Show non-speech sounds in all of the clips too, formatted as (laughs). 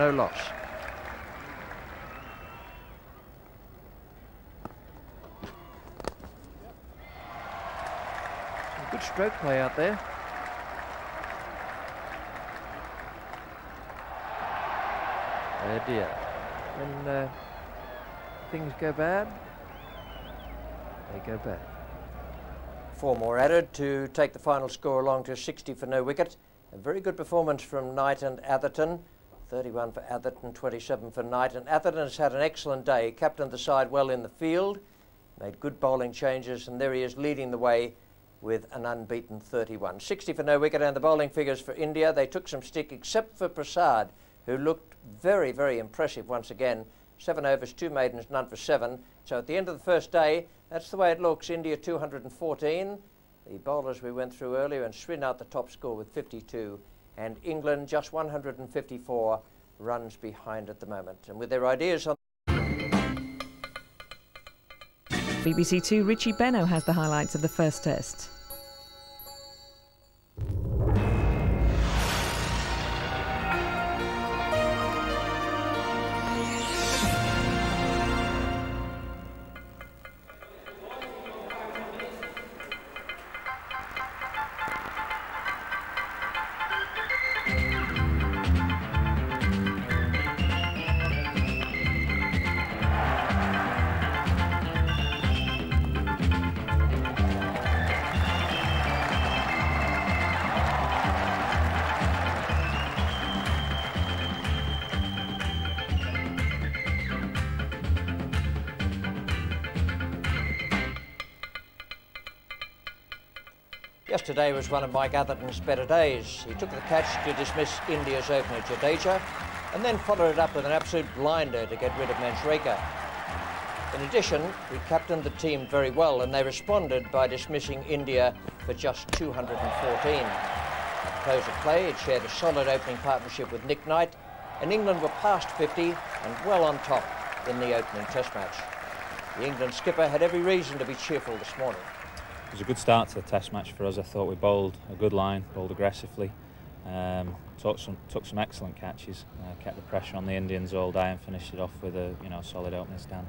no loss. Good stroke play out there. Oh dear. When uh, things go bad, they go bad. Four more added to take the final score along to 60 for no wicket. A very good performance from Knight and Atherton. 31 for Atherton, 27 for Knight. And Atherton has had an excellent day. Captained the side well in the field, made good bowling changes, and there he is leading the way with an unbeaten 31. 60 for no wicket, and the bowling figures for India. They took some stick, except for Prasad, who looked very, very impressive once again. Seven overs, two maidens, none for seven. So at the end of the first day, that's the way it looks. India 214. The bowlers we went through earlier, and Srinath the top score with 52 and England just 154 runs behind at the moment. And with their ideas on BBC Two Richie Benaud has the highlights of the first test. Yesterday was one of Mike Atherton's better days. He took the catch to dismiss India's opener Jadeja and then followed it up with an absolute blinder to get rid of Manjrekar. In addition, he captained the team very well and they responded by dismissing India for just 214. At close of play, it shared a solid opening partnership with Nick Knight and England were past 50 and well on top in the opening test match. The England skipper had every reason to be cheerful this morning. It was a good start to the Test match for us. I thought we bowled a good line, bowled aggressively, um, took some took some excellent catches, uh, kept the pressure on the Indians all day, and finished it off with a you know solid opening stand.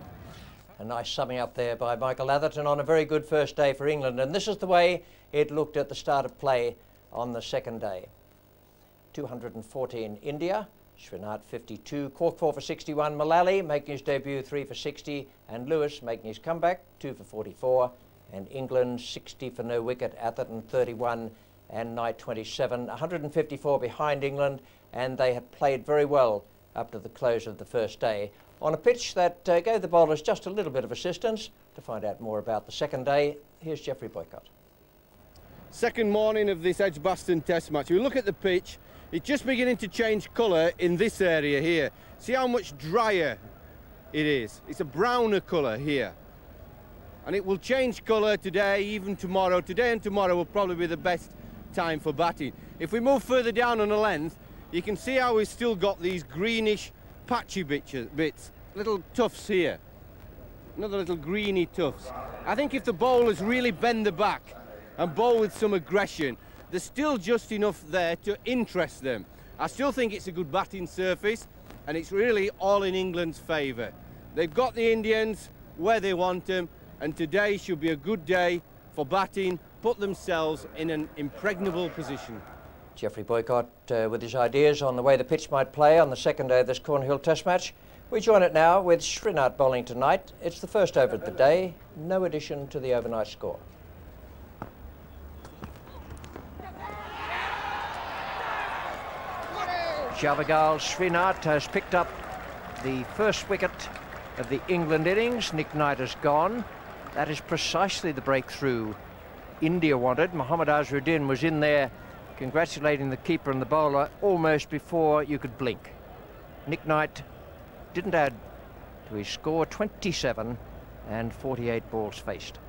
A nice summing up there by Michael Atherton on a very good first day for England, and this is the way it looked at the start of play on the second day. 214 India, Srinath 52, Cork four for 61, Mullally making his debut 3 for 60, and Lewis making his comeback 2 for 44 and England 60 for no wicket, Atherton 31 and Knight 27, 154 behind England and they had played very well up to the close of the first day on a pitch that uh, gave the bowlers just a little bit of assistance. To find out more about the second day, here's Geoffrey Boycott. Second morning of this Edgbaston Test match. We look at the pitch, it's just beginning to change colour in this area here. See how much drier it is. It's a browner colour here and it will change colour today, even tomorrow. Today and tomorrow will probably be the best time for batting. If we move further down on the length, you can see how we've still got these greenish patchy bits, little tufts here. Another little greeny tufts. I think if the bowlers really bend the back and bowl with some aggression, there's still just enough there to interest them. I still think it's a good batting surface and it's really all in England's favour. They've got the Indians where they want them and today should be a good day for batting, put themselves in an impregnable position. Geoffrey Boycott uh, with his ideas on the way the pitch might play on the second day of this Cornhill Test match. We join it now with Srinath bowling to Knight. It's the first over of the day, no addition to the overnight score. Javagal Srinath has picked up the first wicket of the England innings. Nick Knight has gone. That is precisely the breakthrough India wanted. Mohammad Azharuddin was in there congratulating the keeper and the bowler almost before you could blink. Nick Knight didn't add to his score, 27 and 48 balls faced.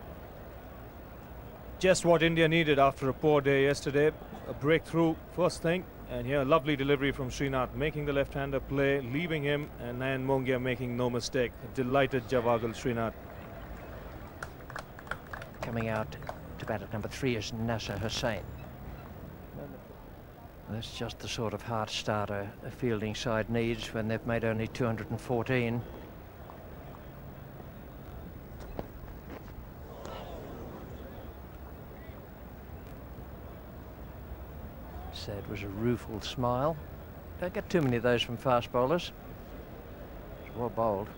Just what India needed after a poor day yesterday. A breakthrough first thing. And here, a lovely delivery from Srinath, making the left-hander play, leaving him, and Nayan Mongia making no mistake. Delighted Javagal Srinath. Coming out to bat at number three is Nasser Hussain. That's just the sort of heart starter a fielding side needs when they've made only 214. Said was a rueful smile. Don't get too many of those from fast bowlers. It's well bowled.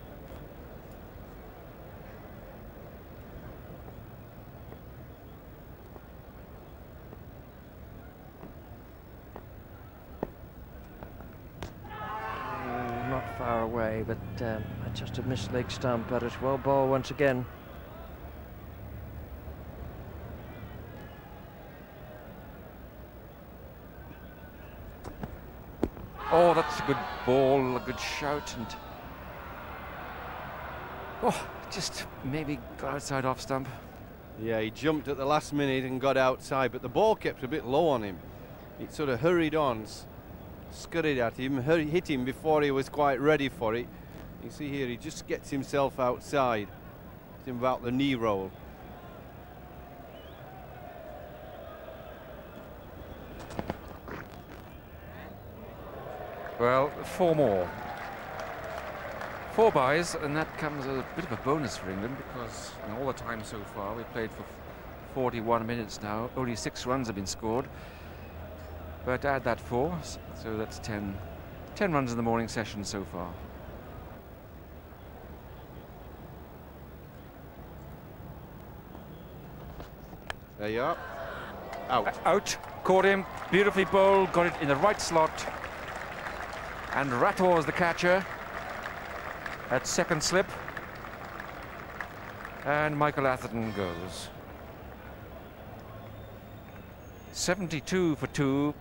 Oh, not far away, but um, just a missed leg stump, but it's well ball once again. Oh, that's a good ball, a good shout, and oh, just maybe got outside off stump. Yeah, he jumped at the last minute and got outside, but the ball kept a bit low on him. It sort of hurried on, s- scurried at him, hit him before he was quite ready for it. You see here, he just gets himself outside. It's about the knee roll. Well, four more. Four buys, and that comes as a bit of a bonus for England because in all the time so far, we played for 41 minutes now. Only six runs have been scored. But add that four, so that's 10, 10 runs in the morning session so far. There you are. Out. Uh, Out, caught him, beautifully bowled, got it in the right slot. And Rathore is the catcher at second slip. And Michael Atherton goes. 72 for two.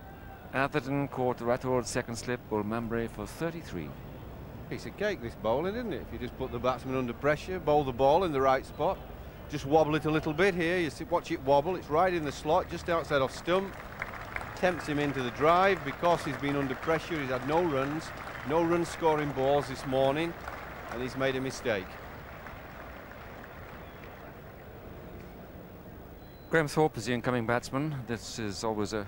Atherton caught Rathore at second slip, bowled Mhambrey for 33. Piece of cake, this bowling, isn't it? If you just put the batsman under pressure, bowl the ball in the right spot, just wobble it a little bit here. You see, watch it wobble. It's right in the slot, just outside off stump. Tempts him into the drive because he's been under pressure. He's had no runs, no run scoring balls this morning, and he's made a mistake. Graham Thorpe is the incoming batsman. This is always a,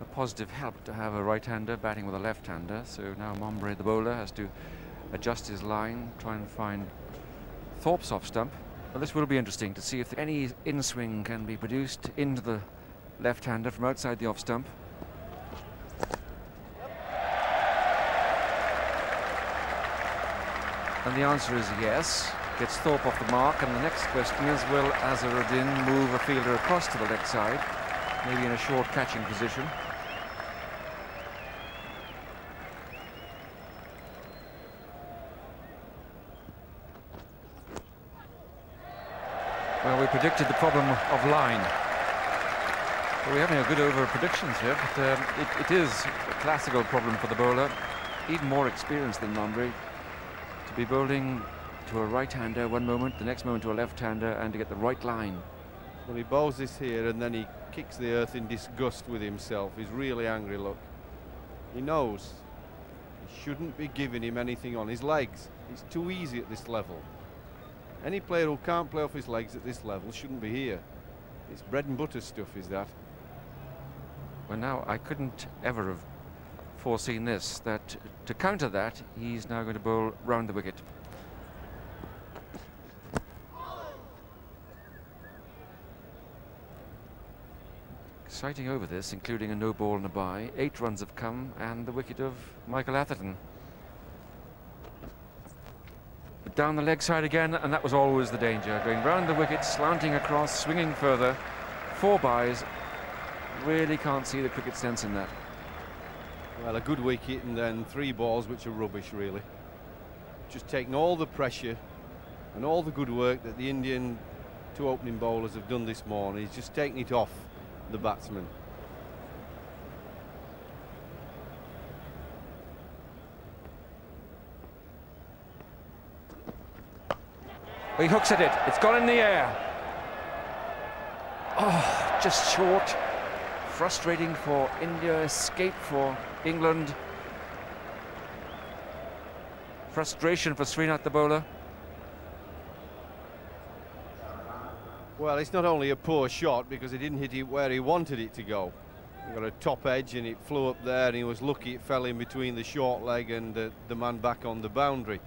a positive help to have a right-hander batting with a left-hander. So now Mhambrey, the bowler, has to adjust his line, try and find Thorpe's off stump. Well, this will be interesting to see if any in-swing can be produced into the left-hander from outside the off stump. And the answer is yes. Gets Thorpe off the mark. And the next question is, will Azharuddin move a fielder across to the leg side? Maybe in a short catching position. Well, we predicted the problem of line. We're having a good over predictions here, but um, it, it is a classical problem for the bowler. Even more experienced than Mhambrey to be bowling to a right-hander one moment, the next moment to a left-hander, and to get the right line. Well, he bowls this here and then he kicks the earth in disgust with himself. He's really angry, look. He knows he shouldn't be giving him anything on his legs. It's too easy at this level. Any player who can't play off his legs at this level shouldn't be here. It's bread and butter stuff, is that? Well, now I couldn't ever have foreseen this, that to counter that, he's now going to bowl round the wicket. Exciting over this, including a no ball and a bye. Eight runs have come, and the wicket of Michael Atherton. But down the leg side again, and that was always the danger. Going round the wicket, slanting across, swinging further. Four byes. Really can't see the cricket sense in that. Well, a good wicket and then three balls which are rubbish, really. Just taking all the pressure and all the good work that the Indian two opening bowlers have done this morning. He's just taking it off the batsman. He hooks at it. It's gone in the air. Oh, just short. Frustrating for India. Escape for England. Frustration for Srinath, the bowler. Well, it's not only a poor shot because he didn't hit it where he wanted it to go. He got a top edge and it flew up there and he was lucky it fell in between the short leg and the man back on the boundary.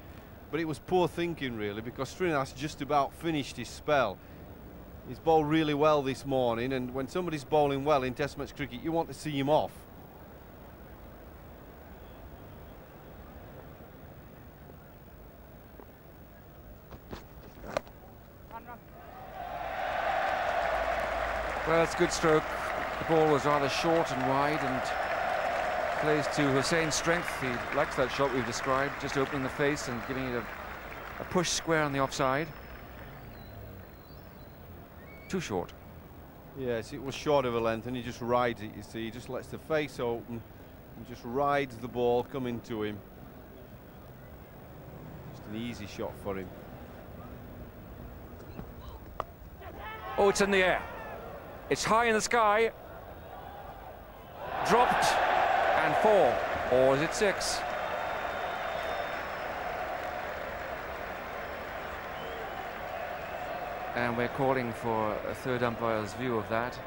But it was poor thinking really because Srinath's just about finished his spell. He's bowled really well this morning and when somebody's bowling well in Test match cricket you want to see him off. Well, it's a good stroke. The ball was rather short and wide and plays to Hussain's strength. He likes that shot we've described, just opening the face and giving it a, a push square on the offside. Too short. Yes, it was short of a length and he just rides it, you see. He just lets the face open and just rides the ball coming to him. Just an easy shot for him. Oh, it's in the air. It's high in the sky. Dropped and four. Or is it six? And we're calling for a third umpire's view of that.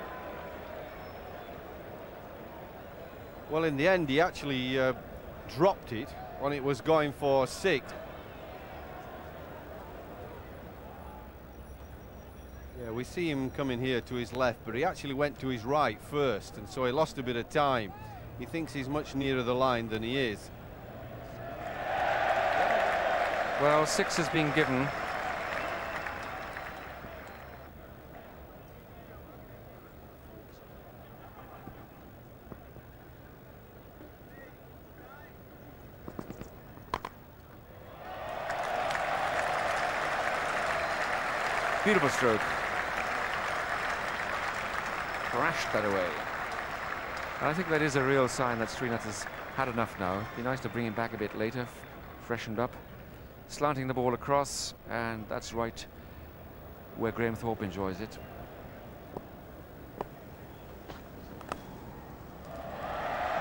Well, in the end, he actually uh, dropped it when it was going for six. We see him coming here to his left, but he actually went to his right first, and so he lost a bit of time. He thinks he's much nearer the line than he is. Well, six has been given. Beautiful stroke. Thrashed that away. I think that is a real sign that Srinath has had enough now. Be nice to bring him back a bit later, freshened up. Slanting the ball across, and that's right where Graham Thorpe enjoys it.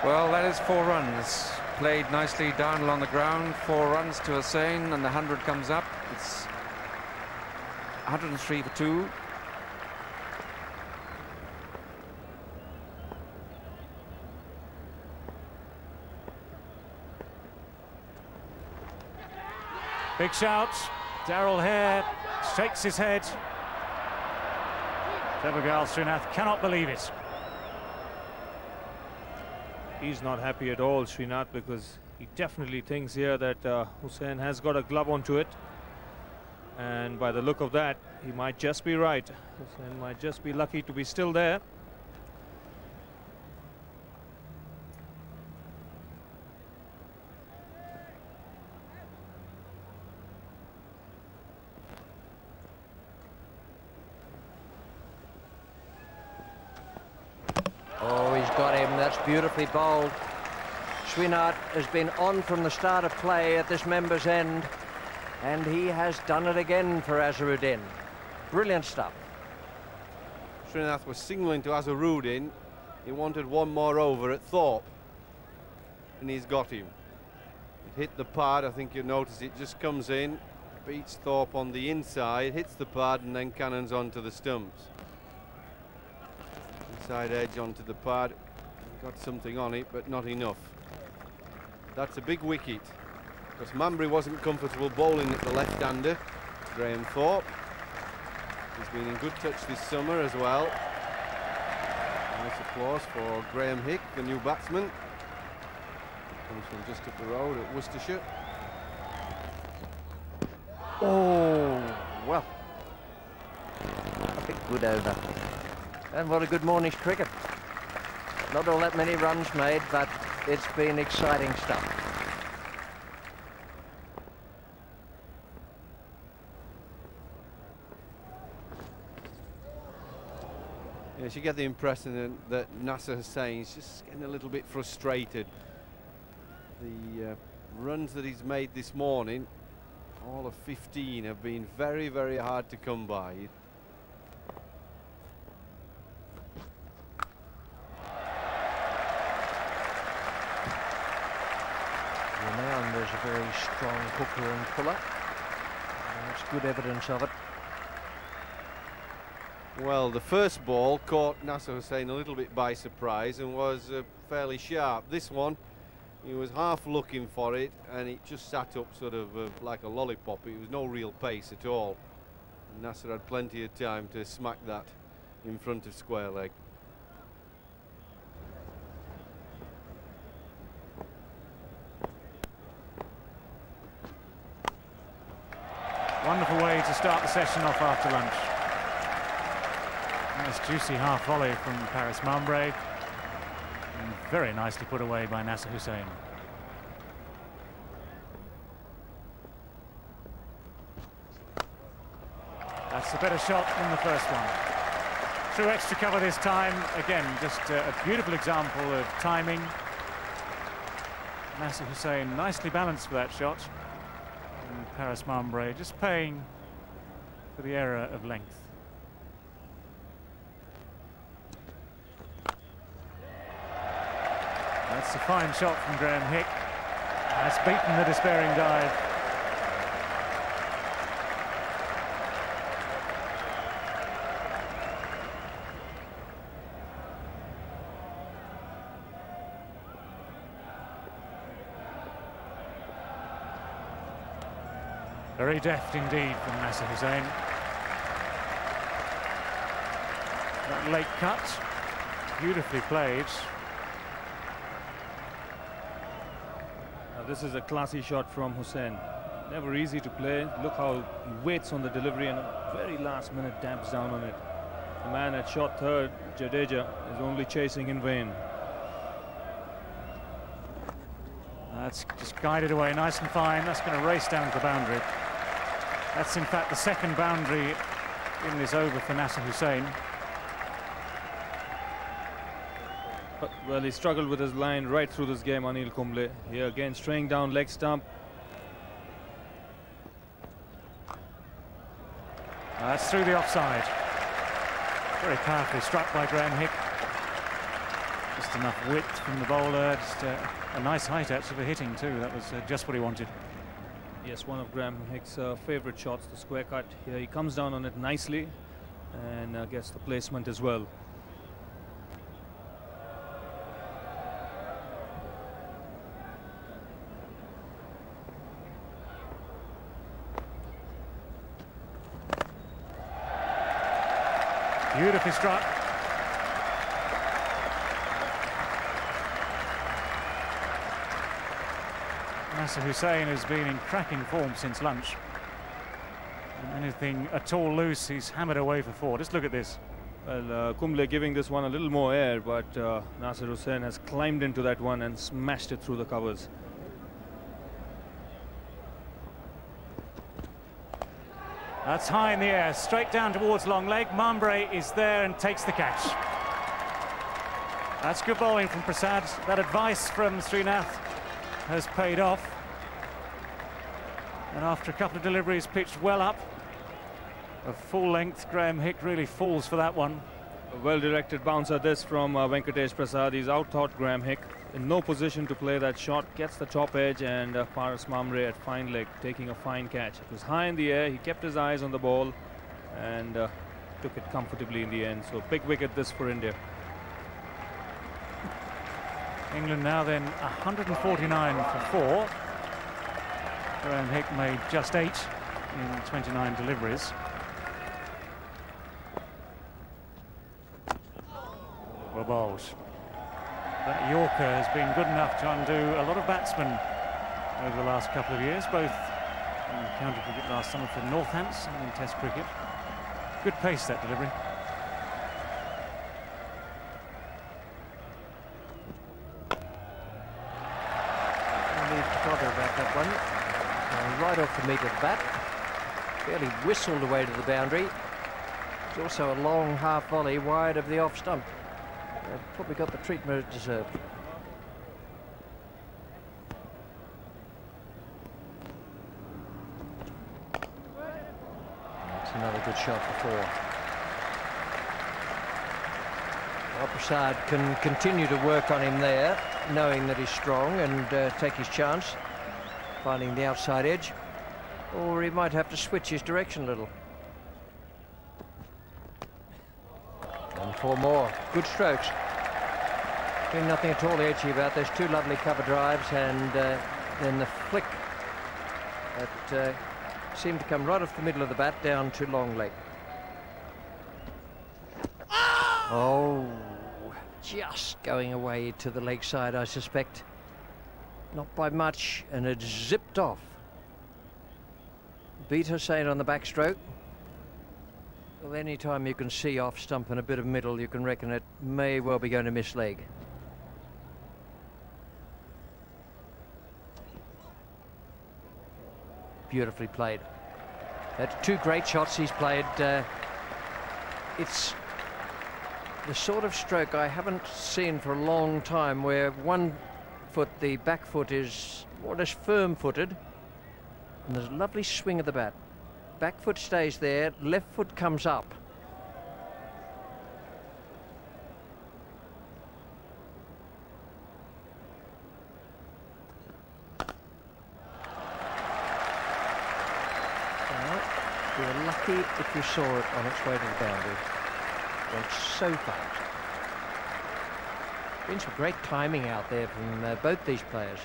Well, that is four runs. Played nicely down along the ground. Four runs to Hussain, and the 100 comes up. It's 103 for two. Big shout. Darrell Hair shakes his head. Javagal Srinath cannot believe it. He's not happy at all, Srinath, because he definitely thinks here that uh, Hussain has got a glove onto it. And by the look of that, he might just be right. Hussain might just be lucky to be still there. Got him. That's beautifully bowled. Srinath has been on from the start of play at this member's end, and he has done it again for Azharuddin. Brilliant stuff. Srinath was signalling to Azharuddin. He wanted one more over at Thorpe. And he's got him. It hit the pad, I think you'll notice it just comes in, beats Thorpe on the inside, hits the pad and then cannons onto the stumps. Inside edge onto the pad. Got something on it, but not enough. That's a big wicket. Because Mhambrey wasn't comfortable bowling at the left-hander. Graham Thorpe. He's been in good touch this summer as well. Nice applause for Graeme Hick, the new batsman. Comes from just up the road at Worcestershire. Oh, well. A big good over. And what a good morning's cricket. Not all that many runs made, but it's been exciting stuff. Yes, you get the impression that, that Nasser Hussain is just getting a little bit frustrated. The uh, runs that he's made this morning, all of 15, have been very, very hard to come by. Well, there's a very strong hooker and puller. And good evidence of it. Well, the first ball caught Nasser Hussain a little bit by surprise and was uh, fairly sharp. This one, he was half looking for it and it just sat up sort of uh, like a lollipop. It was no real pace at all. Nasser had plenty of time to smack that in front of square leg. Wonderful way to start the session off after lunch. Nice juicy half volley from Paras Mhambrey. And very nicely put away by Nasser Hussain. That's a better shot than the first one. True extra cover this time. Again, just a, a beautiful example of timing. Nasser Hussain nicely balanced for that shot. And Paras Mhambrey just paying for the error of length. That's a fine shot from Graeme Hick. That's beaten the despairing dive. Very deft indeed from Nasser Hussain. That late cut, beautifully played. Now this is a classy shot from Hussain. Never easy to play. Look how he waits on the delivery and very last minute damps down on it. The man at shot third, Jadeja, is only chasing in vain. That's just guided away nice and fine. That's going to race down to the boundary. That's in fact the second boundary in this over for Nasser Hussain. Well, he struggled with his line right through this game, Anil Kumble. Here again, straying down leg stump. That's through the offside. Very powerfully struck by Graeme Hick. Just enough width from the bowler. Just uh, a nice height actually for hitting too. That was uh, just what he wanted. Yes, one of Graeme Hick's uh, favorite shots, the square cut. Here he comes down on it nicely and uh, gets the placement as well. Struck. Nasser Hussain has been in cracking form since lunch. And anything at all loose, he's hammered away for four. Just look at this. Well, uh, Kumble giving this one a little more air, but uh, Nasser Hussain has climbed into that one and smashed it through the covers. That's high in the air, straight down towards long leg. Mhambrey is there and takes the catch. That's good bowling from Prasad. That advice from Srinath has paid off. And after a couple of deliveries pitched well up, a full length, Graeme Hick really falls for that one. A well-directed bouncer this from uh, Venkatesh Prasad. He's out-thought Graeme Hick. In no position to play that shot. Gets the top edge and uh, Paras Mhambrey at fine leg taking a fine catch. It was high in the air. He kept his eyes on the ball and uh, took it comfortably in the end. So big wicket this for India. England now then 149 for four. Graeme Hick made just eight in 29 deliveries. Well bowled. That Yorker has been good enough to undo a lot of batsmen over the last couple of years, both in county cricket last summer for Northants and in Test cricket. Good pace that delivery. Need about that one. Uh, right off the meat of the bat. Barely whistled away to the boundary. It's also a long half volley wide of the off stump. Uh, probably got the treatment it deserved. That's another good shot before. Well, Prasad can continue to work on him there, knowing that he's strong and uh, take his chance, finding the outside edge. Or he might have to switch his direction a little. Four more. Good strokes. Doing nothing at all edgy about. those two lovely cover drives and uh, then the flick that uh, seemed to come right off the middle of the bat down to long leg. Oh, just going away to the leg side, I suspect. Not by much, and it zipped off. Beat Hussain on the backstroke. Well, any time you can see off stump and a bit of middle, you can reckon it may well be going to miss leg. Beautifully played. That's two great shots he's played. Uh, it's the sort of stroke I haven't seen for a long time where one foot, the back foot is more or less firm footed and there's a lovely swing of the bat. Back foot stays there, left foot comes up. were lucky if you saw it on its way to the boundary. Went so fast. Been some great timing out there from uh, both these players.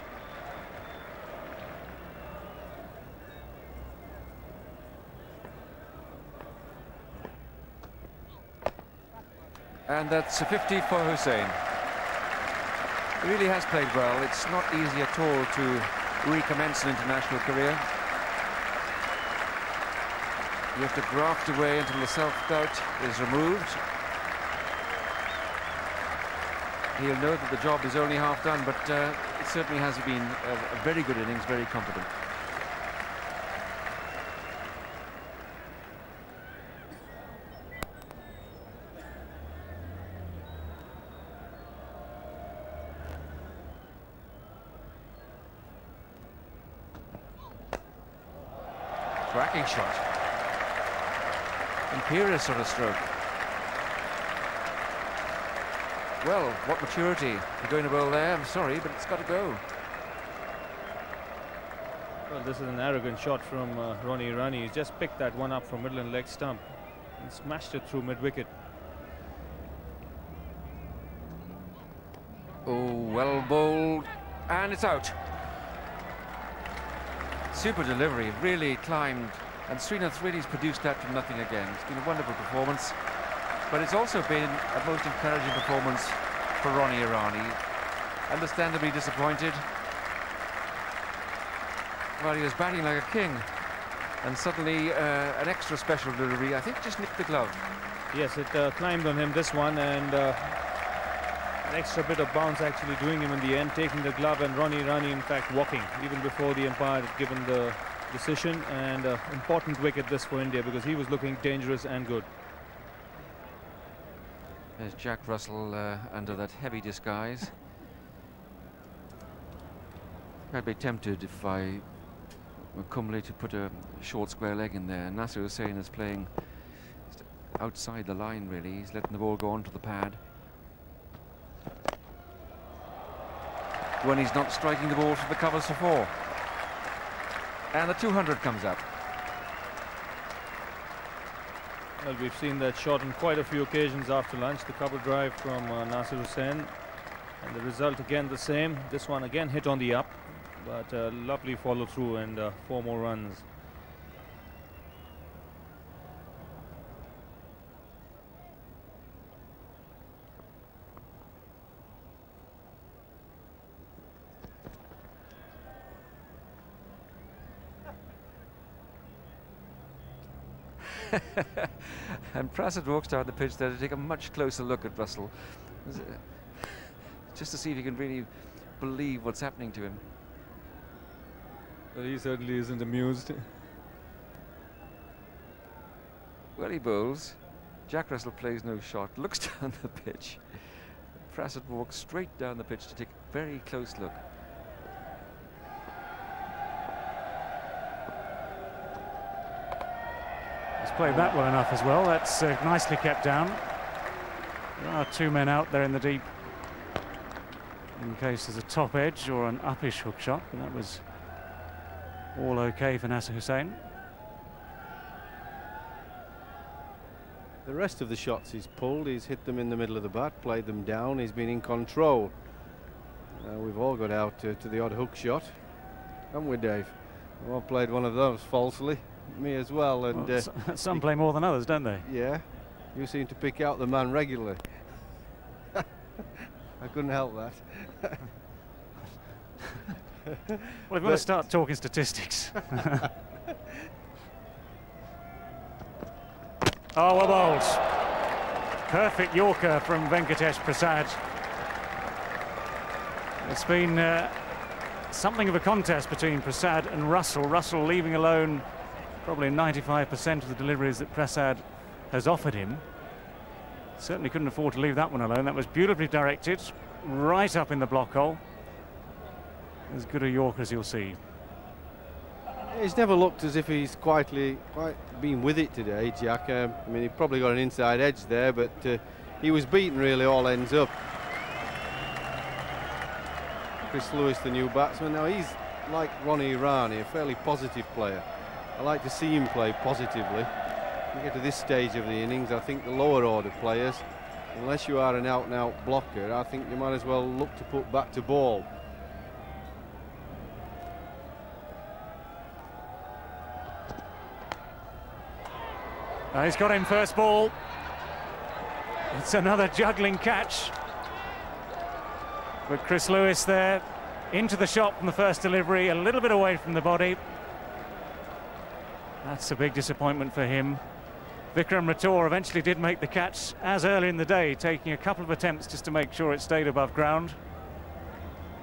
And that's a 50 for Hussain. He really has played well. It's not easy at all to recommence an international career. You have to graft away until the self-doubt is removed. He'll know that the job is only half done, but uh, it certainly has been a, a very good innings, very competent. Cracking shot. Imperious sort of stroke. Well, what maturity. You're going to bowl there, I'm sorry, but it's got to go. Well, this is an arrogant shot from uh, Ronnie Irani. He's just picked that one up from middle and leg stump and smashed it through mid-wicket. Oh, well bowled, and it's out. Super delivery, really climbed, and Srinath really has produced that from nothing again. It's been a wonderful performance, but it's also been a most encouraging performance for Ronnie Irani. Understandably disappointed. Well, he was batting like a king, and suddenly uh, an extra special delivery, I think just nicked the glove. Yes, it uh, climbed on him this one and uh, an extra bit of bounce actually doing him in the end, taking the glove and Ronnie Irani in fact walking even before the umpire had given the decision and uh, important wicket this for India because he was looking dangerous and good. There's Jack Russell uh, under that heavy disguise. I'd be tempted if I were Kumble to put a short square leg in there. Nasser Hussain is playing outside the line really. He's letting the ball go onto the pad. When he's not striking the ball to the covers for four. And the 200 comes up. Well, we've seen that shot on quite a few occasions after lunch, the cover drive from uh, Nasser Hussain. And the result again the same. This one again hit on the up, but uh, lovely follow through and uh, four more runs. (laughs) and Prasad walks down the pitch there to take a much closer look at Russell. Just to see if he can really believe what's happening to him. Well, he certainly isn't amused. Well, he bowls. Jack Russell plays no shot, looks (laughs) down the pitch. Prasad walks straight down the pitch to take a very close look. Played that well enough as well. That's uh, nicely kept down. There are two men out there in the deep in case there's a top edge or an uppish hook shot. But that was all okay for Nasser Hussain. the rest of the shots he's pulled, he's hit them in the middle of the bat, played them down, he's been in control. Uh, we've all got out uh, to the odd hook shot, haven't we, Dave? All played one of those falsely, me as well. And well, uh, (laughs) some play more than others, don't they? Yeah, you seem to pick out the man regularly. (laughs) I couldn't help that. (laughs) well, we've got to start talking statistics. oh, well bowled. Perfect Yorker from Venkatesh Prasad. It's been uh, something of a contest between Prasad and Russell. Russell leaving alone probably 95% of the deliveries that Prasad has offered him. Certainly couldn't afford to leave that one alone. That was beautifully directed, right up in the block hole. As good a York as you'll see. He's never looked as if he's quietly quite been with it today, Jack. Um, I mean, he probably got an inside edge there, but uh, he was beaten really all ends up. Chris Lewis, the new batsman. Now, he's like Ronnie Irani, a fairly positive player. I like to see him play positively. You get to this stage of the innings, I think the lower order players, unless you are an out-and-out -out blocker, I think you might as well look to put back to ball. He's got him first ball. It's another juggling catch. But Chris Lewis there into the shot from the first delivery, a little bit away from the body. That's a big disappointment for him. Vikram Rathore eventually did make the catch as early in the day, taking a couple of attempts just to make sure it stayed above ground.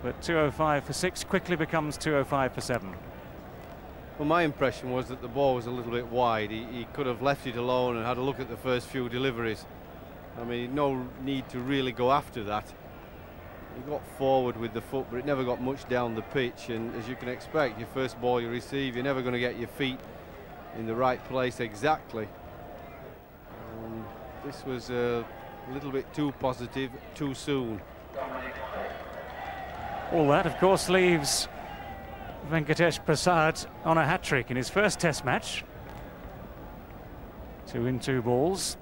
But 205 for six quickly becomes 205 for seven. Well, my impression was that the ball was a little bit wide. He, he could have left it alone and had a look at the first few deliveries. I mean, no need to really go after that. He got forward with the foot, but it never got much down the pitch. And as you can expect, your first ball you receive, you're never going to get your feet in the right place exactly. Um, this was a little bit too positive, too soon. All that, of course, leaves Venkatesh Prasad on a hat-trick in his first test match. Two in two balls.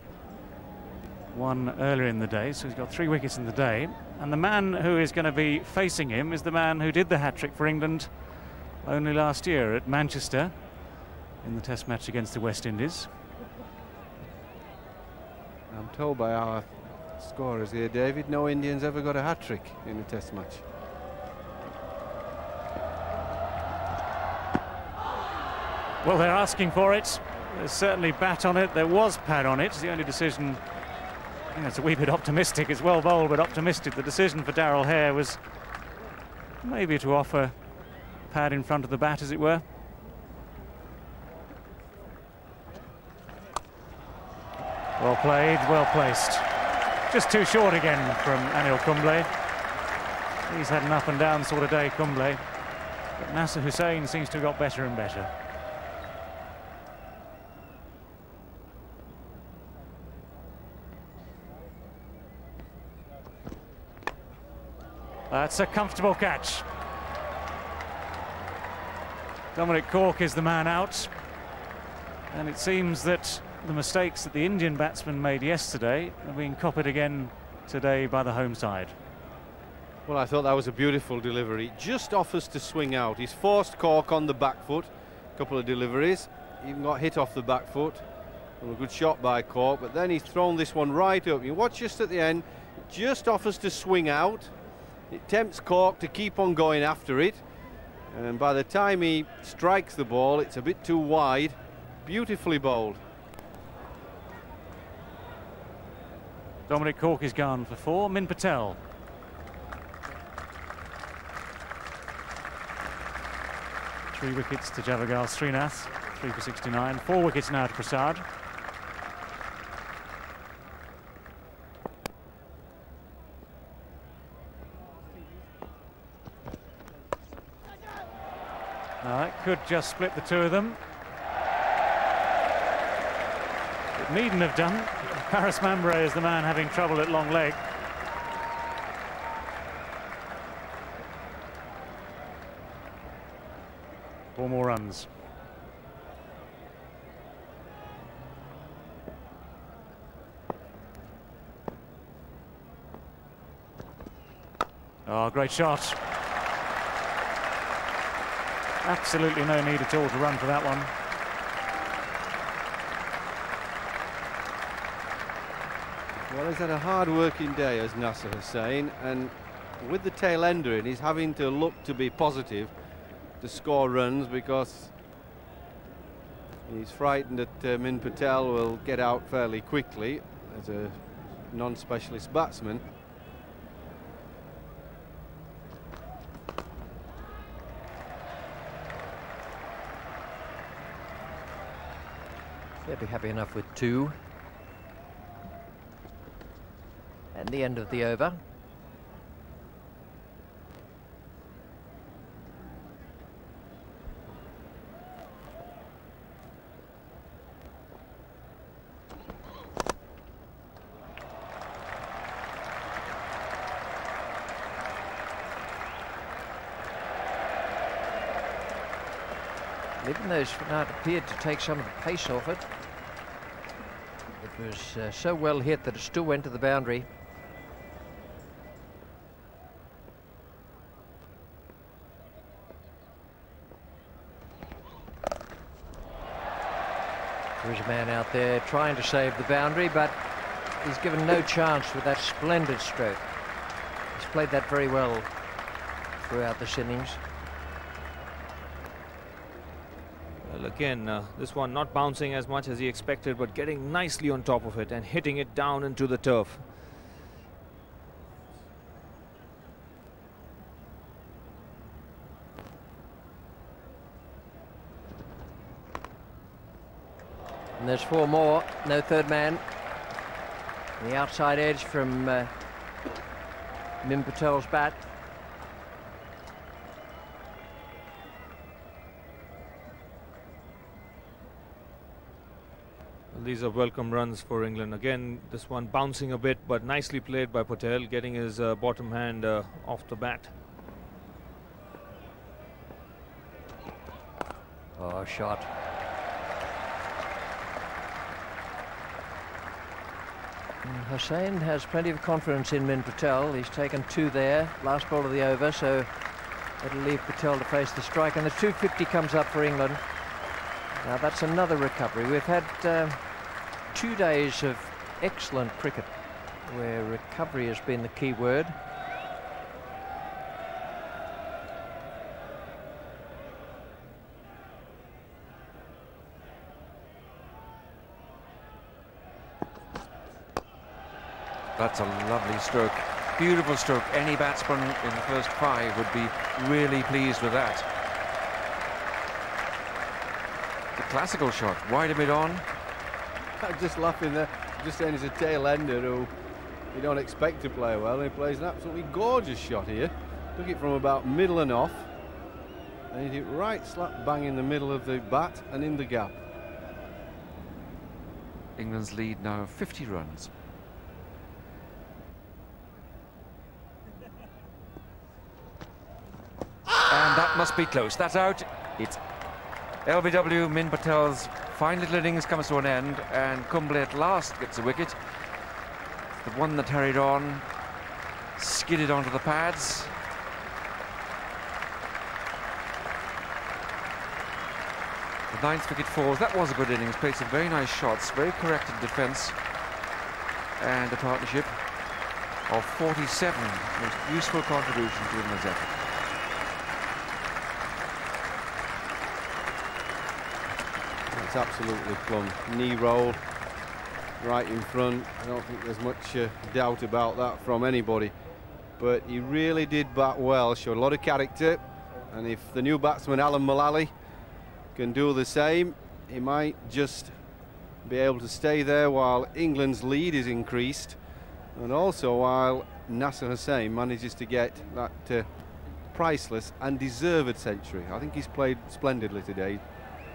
One earlier in the day, so he's got three wickets in the day. And the man who is going to be facing him is the man who did the hat-trick for England only last year at Manchester in the test match against the West Indies. I'm told by our scorers here, David, no Indians ever got a hat-trick in a test match. Well, they're asking for it. There's certainly bat on it. There was pad on it. It's the only decision. I think that's a wee bit optimistic. It's well bowled, but optimistic. The decision for Darrell Hair was maybe to offer pad in front of the bat, as it were. Well played, well placed. Just too short again from Anil Kumble. He's had an up and down sort of day, Kumble. But Nasser Hussain seems to have got better and better. That's a comfortable catch. Dominic Cork is the man out. And it seems that the mistakes that the Indian batsmen made yesterday are being copied again today by the home side. Well, I thought that was a beautiful delivery. Just offers to swing out. He's forced Cork on the back foot. A couple of deliveries. Even got hit off the back foot. a good shot by Cork, but then he's thrown this one right up. You watch just at the end, just offers to swing out. It tempts Cork to keep on going after it. And by the time he strikes the ball, it's a bit too wide. Beautifully bowled. Dominic Cork is gone for four. Min Patel. Three wickets to Javagal Srinath, three for 69. Four wickets now to Prasad. that could just split the two of them. Meaden have done. Paras Mhambrey is the man having trouble at long leg. Four more runs. Oh, great shot. Absolutely no need at all to run for that one. Well, he's had a hard working day, as Nasser Hussain, and with the tail ender in, he's having to look to be positive to score runs because he's frightened that uh, Min Patel will get out fairly quickly as a non-specialist batsman. They'd be happy enough with two. And the end of the over. even though Srinath appeared to take some of the pace off it, it was uh, so well hit that it still went to the boundary. Man out there trying to save the boundary, but he's given no chance with that splendid stroke. He's played that very well throughout this innings. Well, again, uh, this one not bouncing as much as he expected, but getting nicely on top of it and hitting it down into the turf. And there's four more, no third man. The outside edge from uh, Min Patel's bat. These are welcome runs for England. Again, this one bouncing a bit, but nicely played by Patel, getting his uh, bottom hand uh, off the bat. Oh, shot. Hussain has plenty of confidence in Min Patel. He's taken two there, last ball of the over, so it'll leave Patel to face the strike. And the 250 comes up for England. Now that's another recovery. We've had uh, two days of excellent cricket where recovery has been the key word. That's a lovely stroke. Beautiful stroke. Any batsman in the first five would be really pleased with that. The classical shot, wide of mid on, (laughs) I'm just laughing there, just saying he's a tail ender who you don't expect to play well, and he plays an absolutely gorgeous shot here. Took it from about middle and off, and he hit right slap bang in the middle of the bat and in the gap. England's lead now 50 runs. and that must be close. That's out. It's LBW Min Patel's fine little innings comes to an end, and Kumble at last gets a wicket. The one that hurried on, skidded onto the pads. The ninth wicket falls. That was a good innings. Played some very nice shots, very corrected defence, and a partnership of 47. Most useful contribution to England's effort. It's absolutely plumb. Knee roll right in front. I don't think there's much uh, doubt about that from anybody. But he really did bat well, showed a lot of character. And if the new batsman, Alan Mullally, can do the same, he might just be able to stay there while England's lead is increased. And also while Nasser Hussain manages to get that uh, priceless and deserved century. I think he's played splendidly today.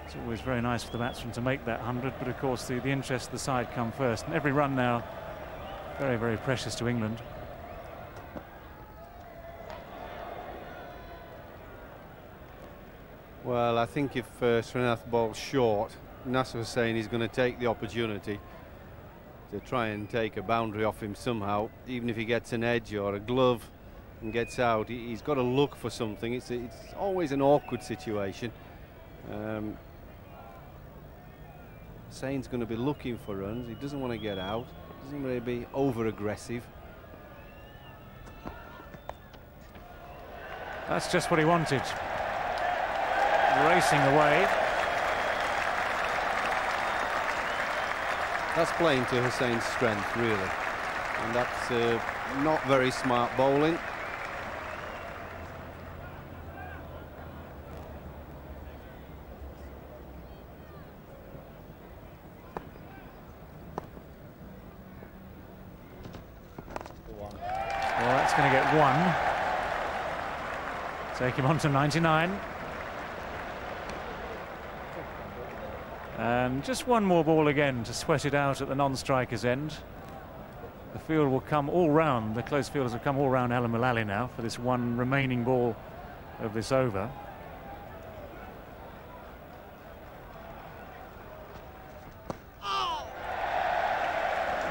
It's always very nice for the batsman to make that 100, but of course the, the interest of the side come first. And every run now, very, very precious to England. Well, I think if uh, Srinath bowls short, Nasser was saying he's going to take the opportunity to try and take a boundary off him somehow, even if he gets an edge or a glove and gets out, he, has got to look for something. It's, it's always an awkward situation. Um, Hussain's going to be looking for runs. He doesn't want to get out. Doesn't want to be over aggressive. That's just what he wanted. Racing away. That's playing to Hussain's strength, really. And that's uh, not very smart bowling. Well, that's going to get one. Take him on to 99. And just one more ball again to sweat it out at the non-striker's end. The field will come all round, the close fielders will come all round Alan Mullally now for this one remaining ball of this over.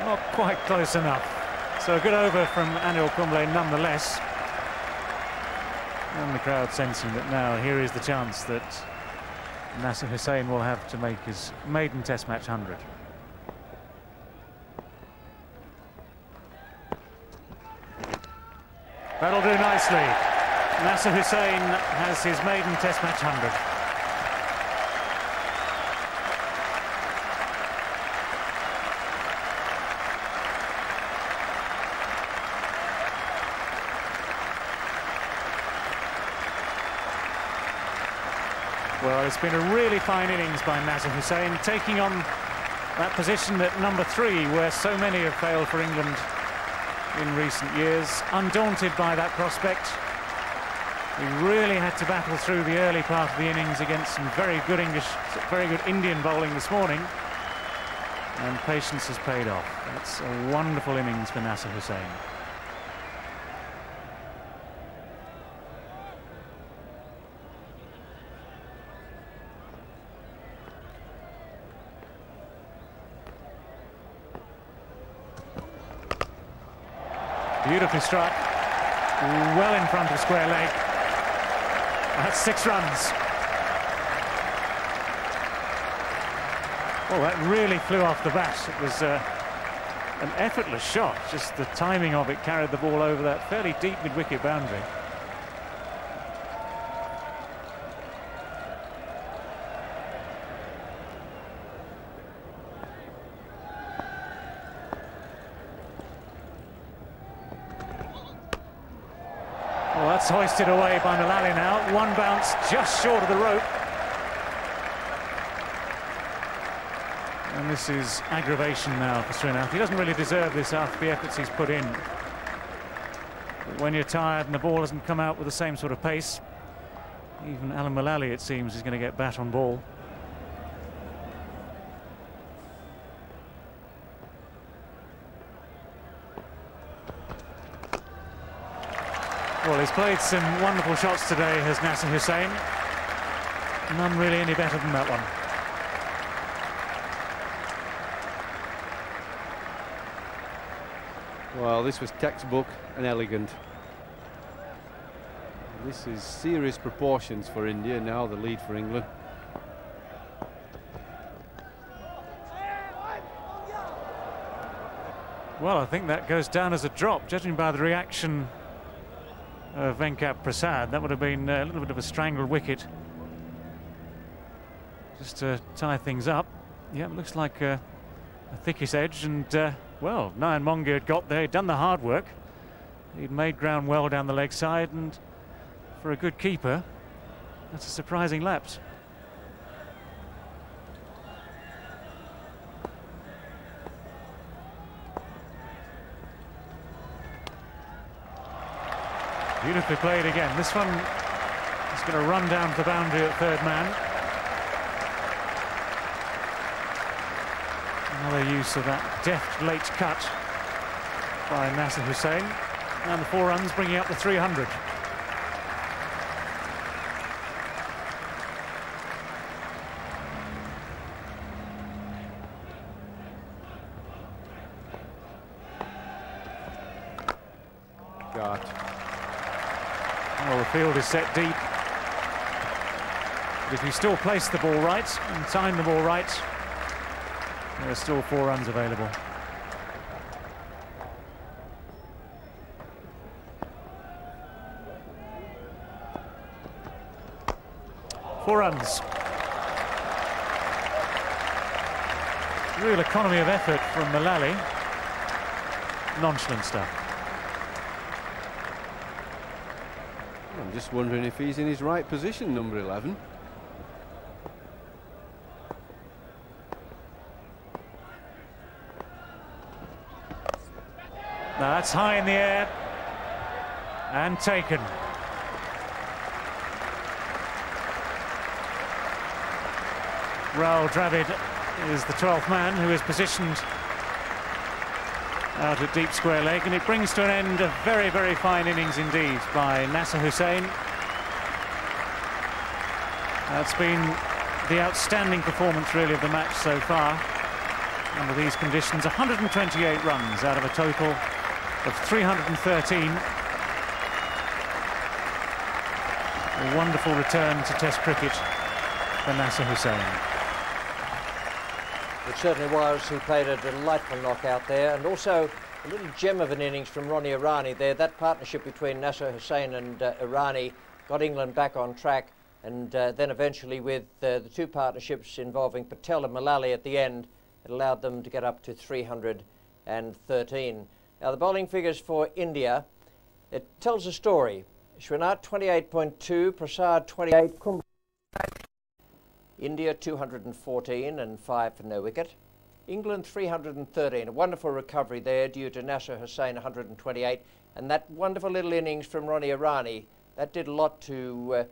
Not quite close enough. So a good over from Anil Kumble nonetheless. And the crowd sensing that now here is the chance that Nasser Hussain will have to make his maiden Test match 100. That'll do nicely. Nasser Hussain has his maiden Test match 100. Been a really fine innings by Nasser Hussain, taking on that position at number three, where so many have failed for England in recent years. Undaunted by that prospect, he really had to battle through the early part of the innings against some very good English, very good Indian bowling this morning. And patience has paid off. That's a wonderful innings for Nasser Hussain. Beautifully struck. Well in front of square leg. That's six runs. Well, that really flew off the bat. It was uh, an effortless shot. Just the timing of it carried the ball over that fairly deep mid-wicket boundary. That's hoisted away by Mullally now. One bounce just short of the rope. And this is aggravation now for Srinath. He doesn't really deserve this after the efforts he's put in. But when you're tired and the ball doesn't come out with the same sort of pace, even Alan Mullally, it seems, is going to get bat on ball. Well, he's played some wonderful shots today, has Nasser Hussain. None really any better than that one. Well, this was textbook and elegant. This is serious proportions for India, now the lead for England. Well, I think that goes down as a drop, judging by the reaction uh, Venkat Prasad. That would have been a little bit of a strangled wicket. Just to tie things up. Yeah, looks like a, a thickish edge. And, uh, well, Nayan Mongia had got there, he'd done the hard work. He'd made ground well down the leg side. And for a good keeper, that's a surprising lapse. Beautifully played again. This one is going to run down to the boundary at third man. Another use of that deft late cut by Nasser Hussain. And the four runs bringing up the 300. Well, the field is set deep. But if you still place the ball right and time the ball right, there are still four runs available. Four runs. Real economy of effort from Mullally. Nonchalant stuff. Just wondering if he's in his right position, number 11. Now that's high in the air and taken. Rahul Dravid is the 12th man who is positioned out at deep square leg and it brings to an end a very very fine innings indeed by Nasser Hussain. That's been the outstanding performance really of the match so far under these conditions 128 runs out of a total of 313 a wonderful return to test cricket for Nasser Hussain. It certainly was. He played a delightful knockout there, and also a little gem of an innings from Ronnie Irani there. That partnership between Nasser Hussain and uh, Irani got England back on track, and uh, then eventually with uh, the two partnerships involving Patel and Mullally at the end, it allowed them to get up to 313. Now the bowling figures for India, it tells a story. Srinath 28.2, Prasad 28, India 214 and 5 for no wicket. England 313, a wonderful recovery there due to Nasser Hussain 128 and that wonderful little innings from Ronnie Irani. That did a lot to uh,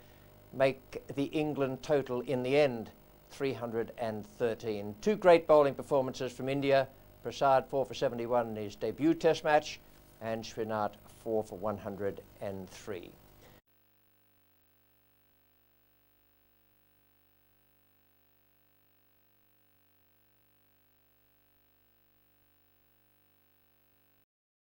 make the England total in the end 313. Two great bowling performances from India. Prasad 4 for 71 in his debut test match and Srinath 4 for 103.